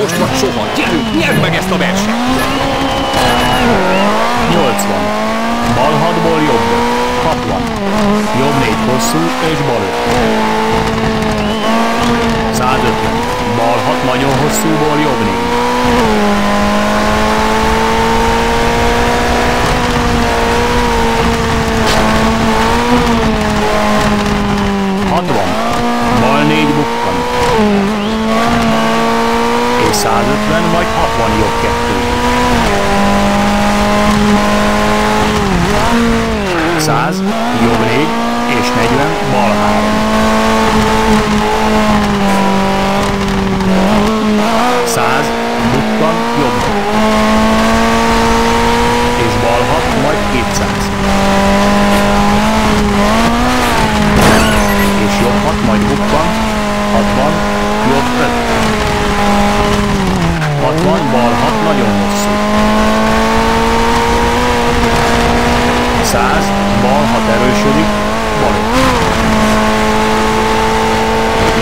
most vagy soha. Gyerünk, nyerd meg ezt a versenyt! 80. Bal 6-ból jobb 60. Jobb 4 hosszú és bal 5. 150. Bal 6 nagyon hosszúból jobb 4. 60. Bal 4 bukkan. És 150, majd 60 jobb 2. 100, jobb 4 és 40, bal 3.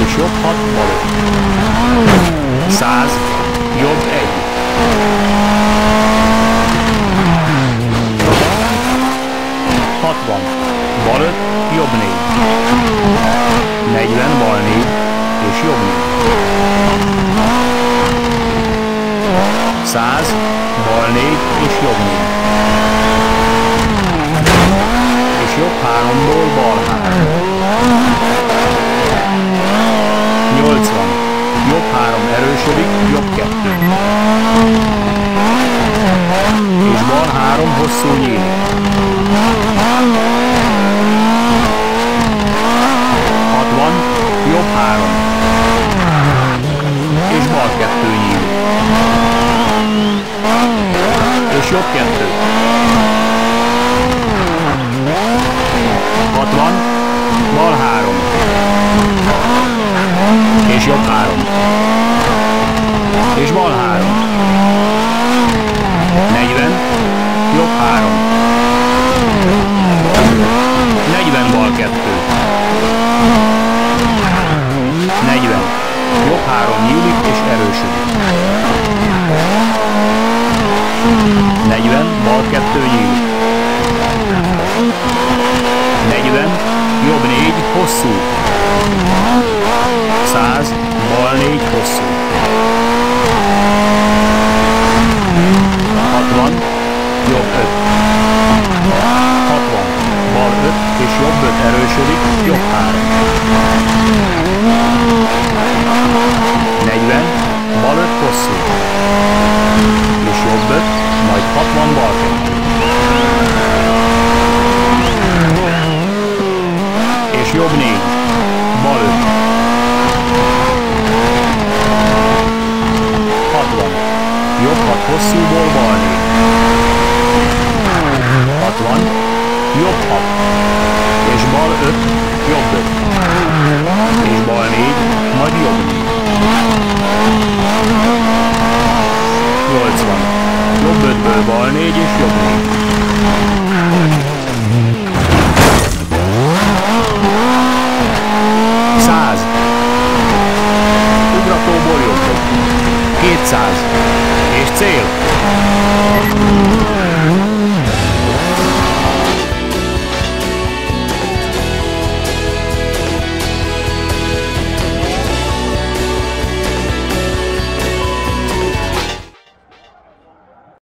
és jobb 6 balon. 100, jobb 1. 60, bal 5, jobb 4. 40, bal 4, és jobb 4. 100, bal 4, és jobb 4. És jobb 3-ból bal 3. három erősödik, jobb kettő. És bal három hosszú nyílik. 60. Jobb három. És bal kettő nyílik. És jobb kettő. 60, bal 3, és jobb 3, és bal 3, 40, jobb 3, 40, bal 2, 40, jobb 3 nyílik és erősödik. 40, bal 2 nyílik. 40, jobb 4, hosszú. 100, bal 4, hosszú. 60, jobb 5. 60, bal 5 és jobb 5 erősödik, jobb 3. 40, bal 5 hosszú. És jobb 5, majd 60 bal 2 és jobb 4, bal 5. 60, jobb 6 hosszúból bal 4. 60, jobb 6, Bal 5, jobb 5. És bal 4, majd jobb. 80. Jobb 5-ből bal 4 és jobb 4. 100. Ugratóból jobb. 200. És cél.